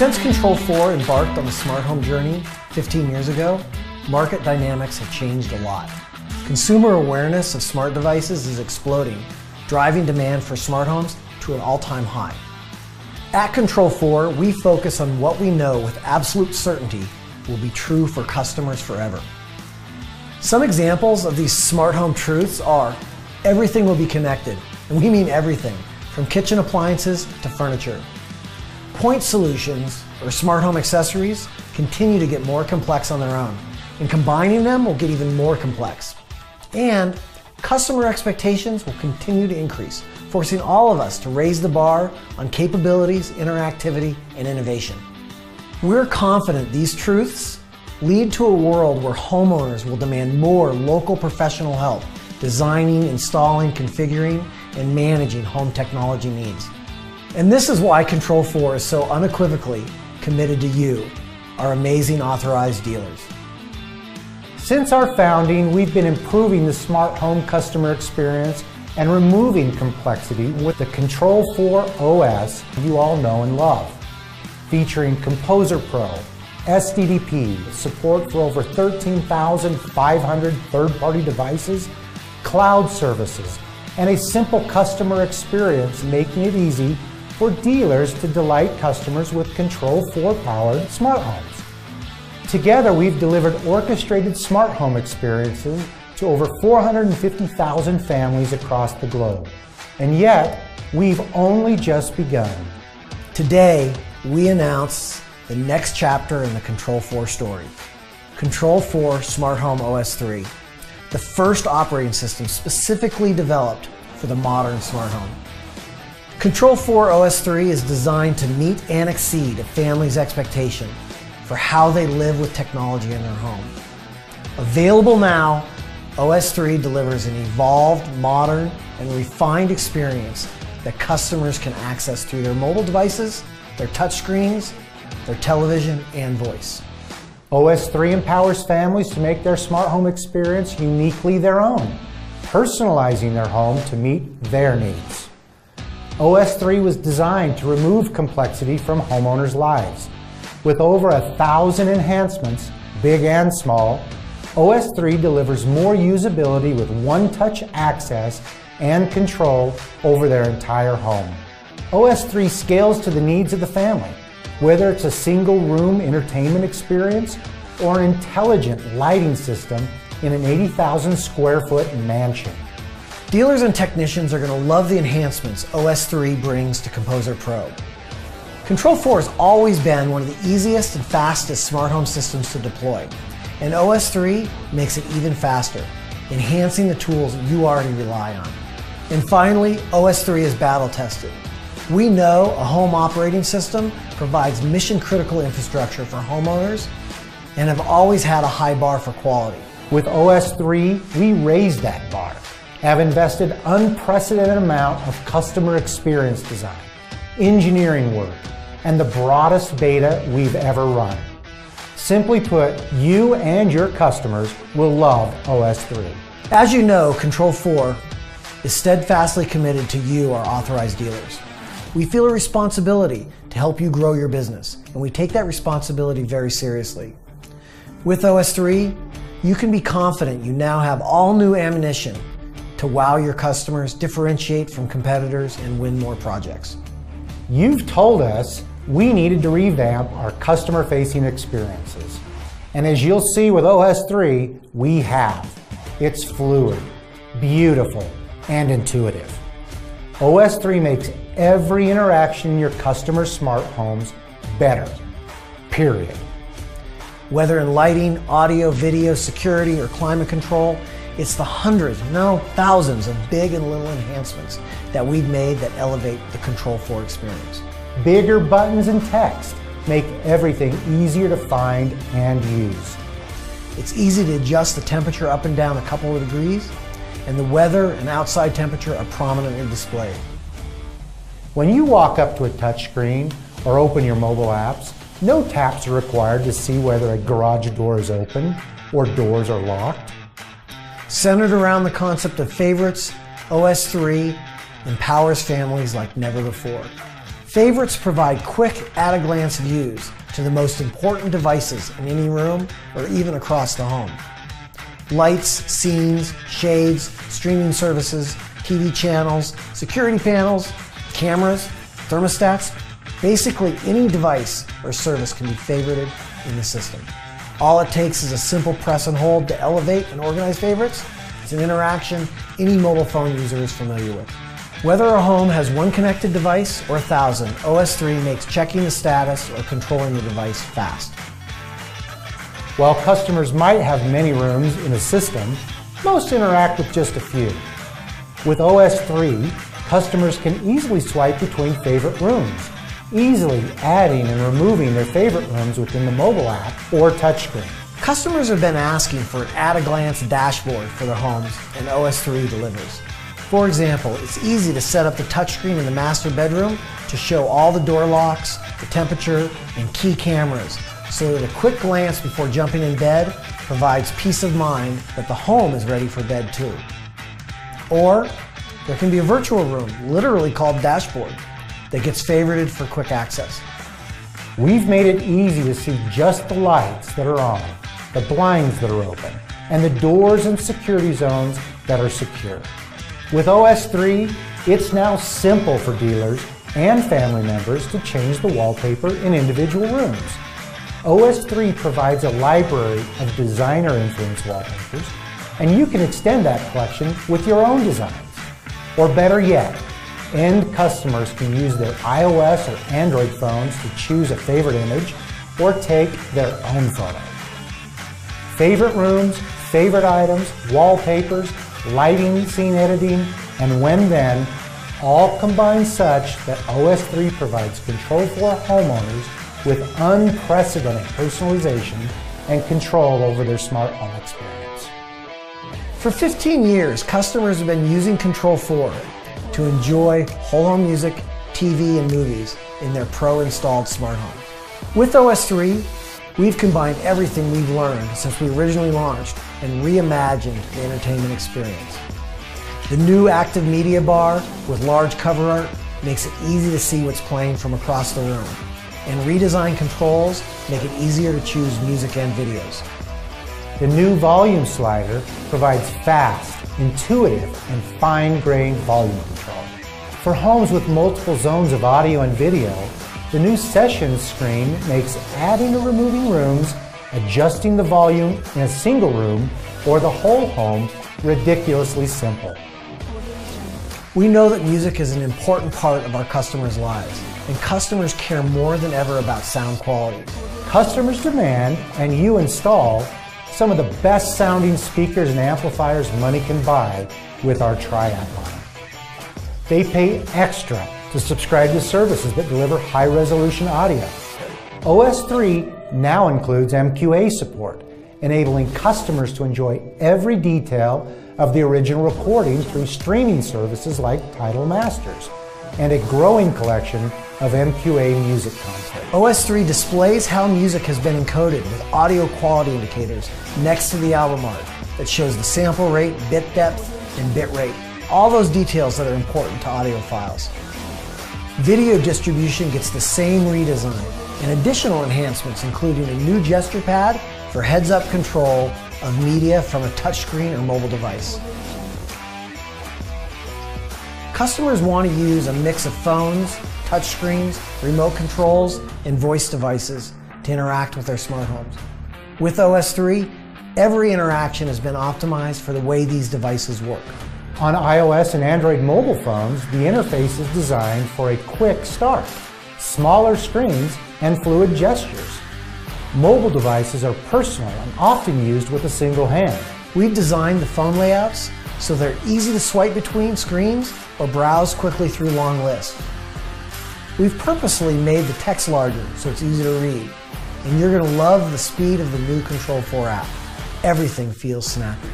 Since Control 4 embarked on the smart home journey 15 years ago, market dynamics have changed a lot. Consumer awareness of smart devices is exploding, driving demand for smart homes to an all-time high. At Control 4, we focus on what we know with absolute certainty will be true for customers forever. Some examples of these smart home truths are everything will be connected, and we mean everything, from kitchen appliances to furniture. Point solutions, or smart home accessories, continue to get more complex on their own, and combining them will get even more complex. And customer expectations will continue to increase, forcing all of us to raise the bar on capabilities, interactivity, and innovation. We're confident these truths lead to a world where homeowners will demand more local professional help designing, installing, configuring, and managing home technology needs. And this is why Control 4 is so unequivocally committed to you, our amazing authorized dealers. Since our founding, we've been improving the smart home customer experience and removing complexity with the Control 4 OS you all know and love. Featuring Composer Pro, SDDP, support for over 13,500 third-party devices, cloud services, and a simple customer experience making it easy for dealers to delight customers with Control 4 powered smart homes. Together, we've delivered orchestrated smart home experiences to over 450,000 families across the globe. And yet, we've only just begun. Today, we announce the next chapter in the Control 4 story. Control 4 Smart Home OS 3, the first operating system specifically developed for the modern smart home. Control 4 OS 3 is designed to meet and exceed a family's expectation for how they live with technology in their home. Available now, OS 3 delivers an evolved, modern, and refined experience that customers can access through their mobile devices, their touchscreens, their television, and voice. OS 3 empowers families to make their smart home experience uniquely their own, personalizing their home to meet their needs. OS 3 was designed to remove complexity from homeowners' lives with over a thousand enhancements, big and small, OS 3 delivers more usability with one-touch access and control over their entire home. OS 3 scales to the needs of the family, whether it's a single room entertainment experience or an intelligent lighting system in an 80,000 square foot mansion. Dealers and technicians are going to love the enhancements OS 3 brings to Composer Pro. Control 4 has always been one of the easiest and fastest smart home systems to deploy, and OS 3 makes it even faster, enhancing the tools you already rely on. And finally, OS 3 is battle tested. We know a home operating system provides mission critical infrastructure for homeowners and have always had a high bar for quality. With OS 3, we raised that bar, have invested unprecedented amount of customer experience design, engineering work, and the broadest beta we've ever run. Simply put, you and your customers will love OS 3. As you know, Control 4 is steadfastly committed to you, our authorized dealers. We feel a responsibility to help you grow your business, and we take that responsibility very seriously. With OS 3, you can be confident you now have all new ammunition to wow your customers, differentiate from competitors, and win more projects. You've told us we needed to revamp our customer facing experiences. And as you'll see with OS 3, we have. It's fluid, beautiful, and intuitive. OS 3 makes every interaction in your customer's smart homes better, period. Whether in lighting, audio, video, security, or climate control, it's the hundreds, no thousands of big and little enhancements that we've made that elevate the Control 4 experience. Bigger buttons and text make everything easier to find and use. It's easy to adjust the temperature up and down a couple of degrees, and the weather and outside temperature are prominently displayed. When you walk up to a touchscreen or open your mobile apps, no taps are required to see whether a garage door is open or doors are locked. Centered around the concept of favorites, OS 3 empowers families like never before. Favorites provide quick, at a glance views to the most important devices in any room or even across the home. Lights, scenes, shades, streaming services, TV channels, security panels, cameras, thermostats, basically any device or service can be favorited in the system. All it takes is a simple press and hold to elevate and organize favorites. It's an interaction any mobile phone user is familiar with. Whether a home has one connected device or a thousand, OS 3 makes checking the status or controlling the device fast. While customers might have many rooms in a system, most interact with just a few. With OS 3, customers can easily swipe between favorite rooms, easily adding and removing their favorite rooms within the mobile app or touchscreen. Customers have been asking for an at-a-glance dashboard for their homes, and OS 3 delivers. For example, it's easy to set up the touchscreen in the master bedroom to show all the door locks, the temperature, and key cameras, so that a quick glance before jumping in bed provides peace of mind that the home is ready for bed too. Or there can be a virtual room, literally called dashboard, that gets favorited for quick access. We've made it easy to see just the lights that are on, the blinds that are open, and the doors and security zones that are secure. With OS 3, it's now simple for dealers and family members to change the wallpaper in individual rooms. OS 3 provides a library of designer influenced wallpapers, and you can extend that collection with your own designs. Or better yet, end customers can use their iOS or Android phones to choose a favorite image or take their own photo. Favorite rooms, favorite items, wallpapers, lighting, scene editing, and when then, all combine such that OS 3 provides control for homeowners with unprecedented personalization and control over their smart home experience. For 15 years, customers have been using Control 4 to enjoy whole home music, TV, and movies in their pro installed smart home. With OS 3, we've combined everything we've learned since we originally launched and reimagined the entertainment experience. The new active media bar with large cover art makes it easy to see what's playing from across the room. And redesigned controls make it easier to choose music and videos. The new volume slider provides fast, intuitive, and fine-grained volume control. For homes with multiple zones of audio and video, the new Sessions screen makes adding or removing rooms, adjusting the volume in a single room, or the whole home ridiculously simple. We know that music is an important part of our customers' lives, and customers care more than ever about sound quality. Customers demand, and you install, some of the best sounding speakers and amplifiers money can buy with our Triad line. They pay extra to subscribe to services that deliver high resolution audio. OS 3 now includes MQA support, enabling customers to enjoy every detail of the original recording through streaming services like Tidal Masters, and a growing collection of MQA music content. OS 3 displays how music has been encoded with audio quality indicators next to the album art that shows the sample rate, bit depth, and bit rate. All those details that are important to audio files. Video distribution gets the same redesign and additional enhancements including a new gesture pad for heads-up control of media from a touchscreen or mobile device. Customers want to use a mix of phones, touchscreens, remote controls, and voice devices to interact with their smart homes. With OS 3, every interaction has been optimized for the way these devices work. On iOS and Android mobile phones, the interface is designed for a quick start, smaller screens, and fluid gestures. Mobile devices are personal and often used with a single hand. We've designed the phone layouts so they're easy to swipe between screens or browse quickly through long lists. We've purposely made the text larger so it's easy to read, and you're going to love the speed of the new Control 4 app. Everything feels snappy.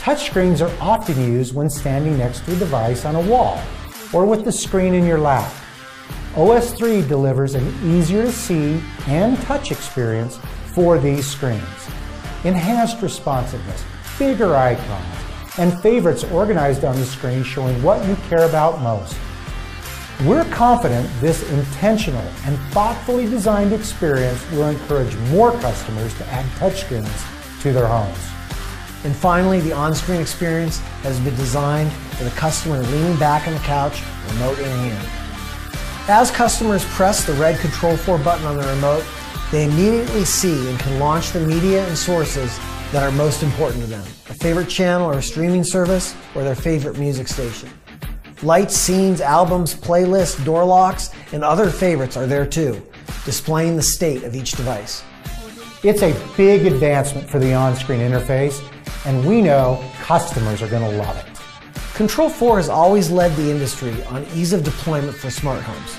Touchscreens are often used when standing next to a device on a wall or with the screen in your lap. OS 3 delivers an easier to see and touch experience for these screens. Enhanced responsiveness, bigger icons, and favorites organized on the screen showing what you care about most. We're confident this intentional and thoughtfully designed experience will encourage more customers to add touchscreens to their homes. And finally, the on-screen experience has been designed for the customer leaning back on the couch, remote in hand. As customers press the red Control 4 button on the remote, they immediately see and can launch the media and sources that are most important to them. A favorite channel or streaming service, or their favorite music station. Lights, scenes, albums, playlists, door locks, and other favorites are there too, displaying the state of each device. It's a big advancement for the on-screen interface, and we know customers are going to love it. Control 4 has always led the industry on ease of deployment for smart homes.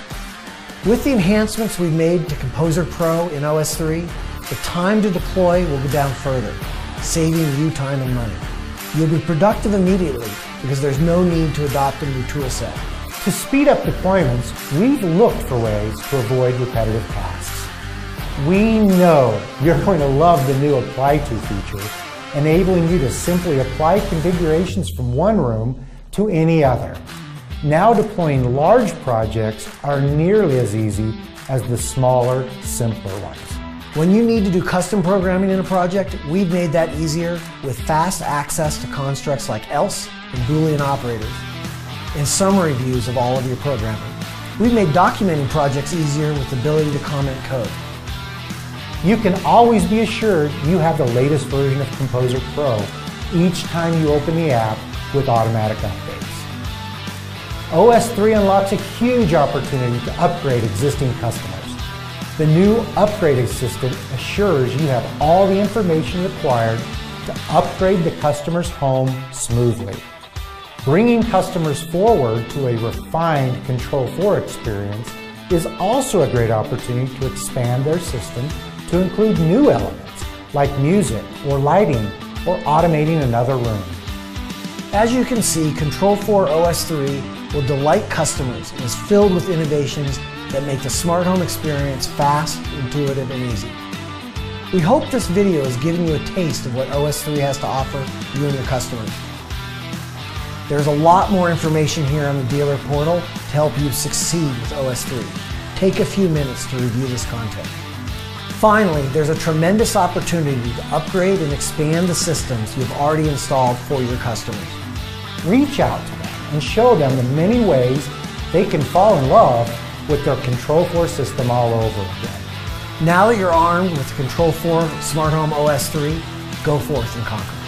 With the enhancements we've made to Composer Pro in OS 3, the time to deploy will go down further, saving you time and money. You'll be productive immediately because there's no need to adopt a new tool set. To speed up deployments, we've looked for ways to avoid repetitive tasks. We know you're going to love the new Apply To feature, enabling you to simply apply configurations from one room to any other. Now deploying large projects are nearly as easy as the smaller, simpler ones. When you need to do custom programming in a project, we've made that easier with fast access to constructs like else and Boolean operators, and summary views of all of your programming. We've made documenting projects easier with the ability to comment code. You can always be assured you have the latest version of Composer Pro each time you open the app with automatic updates. OS 3 unlocks a huge opportunity to upgrade existing customers. The new upgrade assistant assures you have all the information required to upgrade the customer's home smoothly. Bringing customers forward to a refined Control 4 experience is also a great opportunity to expand their system to include new elements like music or lighting or automating another room. As you can see, Control 4 OS 3 will delight customers and is filled with innovations that make the smart home experience fast, intuitive, and easy. We hope this video has given you a taste of what OS 3 has to offer you and your customers. There's a lot more information here on the dealer portal to help you succeed with OS 3. Take a few minutes to review this content. Finally, there's a tremendous opportunity to upgrade and expand the systems you've already installed for your customers. Reach out to them and show them the many ways they can fall in love with their Control 4 system all over again. Now that you're armed with Control 4 Smart Home OS 3, go forth and conquer.